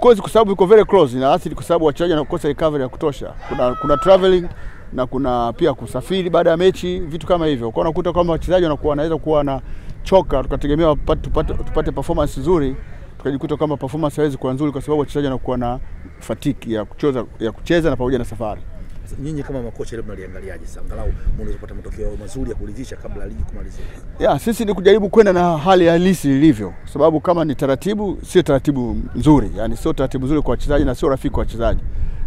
course kwa sababu iko very close na asili kwa sababu wachezaji wanakosa recovery ya kutosha. Kuna, kuna traveling na kuna pia kusafiri baada ya mechi, vitu kama hivyo. Kwa unakuta kwamba wachezaji wanakuwa wanaweza kuwa na choka, tukategemea tupate, tupate performance nzuri tukajikuta kwamba performance haiwezi kuwa nzuri kwa sababu wachezaji wanakuwa na fatiki ya kucheza, ya kucheza na pamoja na safari. Nyinyi kama makocha leo mnaliangaliaje sasa, angalau mnaweza kupata matokeo mazuri ya kuridhisha kabla ligi kumalizika? Ya, sisi ni kujaribu kwenda na hali halisi ilivyo, sababu kama ni taratibu, sio taratibu nzuri, yani sio taratibu nzuri kwa wachezaji na sio rafiki kwa wachezaji,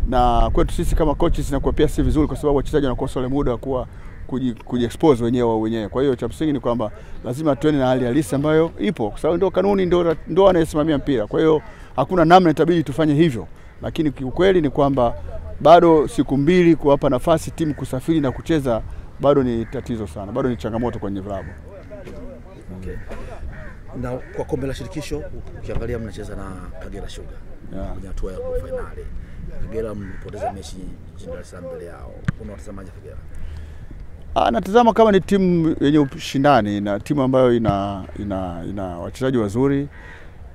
na kwetu sisi kama coaches inakuwa pia si vizuri, kwa sababu wachezaji wanakosa ule muda wa kuwa kuji, kujiexpose wenyewe wao wenyewe. Kwa hiyo cha msingi ni kwamba lazima tuende na hali halisi ambayo ipo, kwa sababu ndio kanuni, ndio ndio anayesimamia mpira. Kwa hiyo hakuna namna, itabidi tufanye hivyo, lakini kiukweli ni kwamba bado siku mbili kuwapa nafasi timu kusafiri na kucheza bado ni tatizo sana, bado ni changamoto kwenye vilabu. Okay. Na kwa kombe la shirikisho ukiangalia mnacheza na Kagera Sugar Yeah. kwenye hatua ya fainali. finali. Kagera mlipoteza mechi jijini Dar es Salaam mbele yao. Unawatazamaje Kagera? Ah, natazama kama ni timu yenye ushindani na timu ambayo ina ina, ina wachezaji wazuri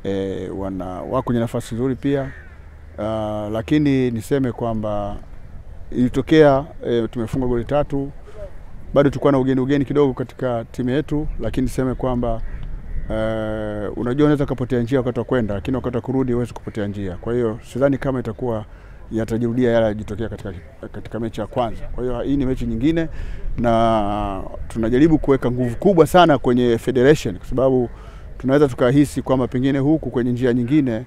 e, wana wako kwenye nafasi nzuri pia uh, lakini niseme kwamba ilitokea e, tumefunga goli tatu, bado tulikuwa na ugeni ugeni kidogo katika timu yetu, lakini niseme kwamba Uh, unajua unaweza kupotea njia wakati wa kwenda, lakini wakati wa kurudi huwezi kupotea njia. Kwa hiyo sidhani kama itakuwa yatajirudia yale yalitokea katika, katika mechi ya kwanza. Kwa hiyo hii ni mechi nyingine, na tunajaribu kuweka nguvu kubwa sana kwenye federation, kwa sababu tunaweza tukahisi kwamba pengine huku kwenye njia nyingine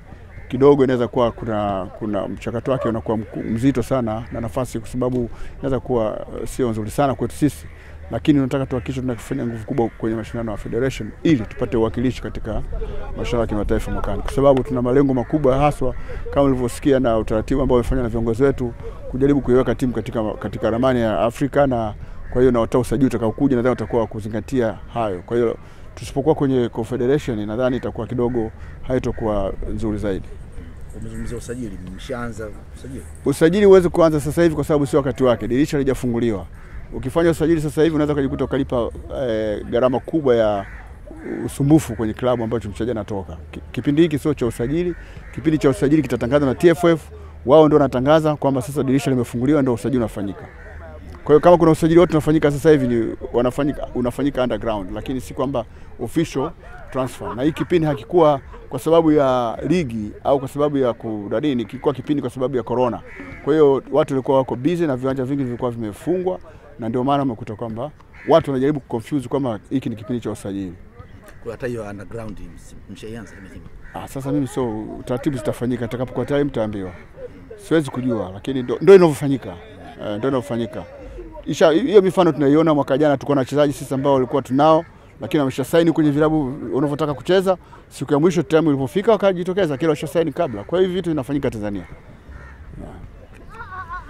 kidogo inaweza kuwa kuna, kuna mchakato wake unakuwa mzito sana na nafasi, kwa sababu inaweza kuwa uh, sio nzuri sana kwetu sisi lakini tunataka tuhakikishe tunafanya nguvu kubwa kwenye mashindano ya federation ili tupate uwakilishi katika mashindano ya kimataifa mwakani, kwa sababu tuna malengo makubwa haswa kama ulivyosikia na utaratibu ambao umefanywa na viongozi wetu kujaribu kuiweka timu katika, katika ramani ya Afrika, na kwa hiyo na usajili utakaokuja nadhani utakuwa wa kuzingatia hayo. Kwa hiyo tusipokuwa kwenye confederation nadhani itakuwa kidogo haitokuwa nzuri zaidi. Umezungumzia usajili, mshaanza usajili? Usajili huwezi kuanza sasa hivi kwa sababu sio wakati wake, dirisha halijafunguliwa. Ukifanya usajili sasa hivi unaweza ukajikuta ukalipa eh, gharama kubwa ya usumbufu kwenye klabu ambacho mchezaji anatoka. Kipindi hiki sio cha usajili. Kipindi cha usajili kitatangazwa na TFF, wao ndio wanatangaza kwamba sasa dirisha limefunguliwa, ndio usajili unafanyika. Kwa hiyo kama kuna usajili wote unafanyika sasa hivi ni wanafanyika unafanyika underground, lakini si kwamba official transfer. Na hii kipindi hakikuwa kwa sababu ya ligi au kwa sababu ya kudadini, kilikuwa kipindi kwa sababu ya corona. Kwa hiyo watu walikuwa wako busy na viwanja vingi vilikuwa vimefungwa, na ndio maana umekuta kwamba watu wanajaribu kuconfuse kwamba hiki ni kipindi cha usajili. Kwa hata hiyo underground ms- mshaianza kimezima. Ah, sasa mimi so taratibu zitafanyika atakapokuwa tayari mtaambiwa. Siwezi kujua, lakini ndo, ndo inavyofanyika eh, ndo inavyofanyika. Isha hiyo mifano tunaiona mwaka jana, tulikuwa na wachezaji sisi ambao walikuwa tunao, lakini wamesha saini kwenye vilabu wanavyotaka kucheza. Siku ya mwisho time ilipofika wakajitokeza, kila washa saini kabla. Kwa hiyo hivi vitu vinafanyika Tanzania.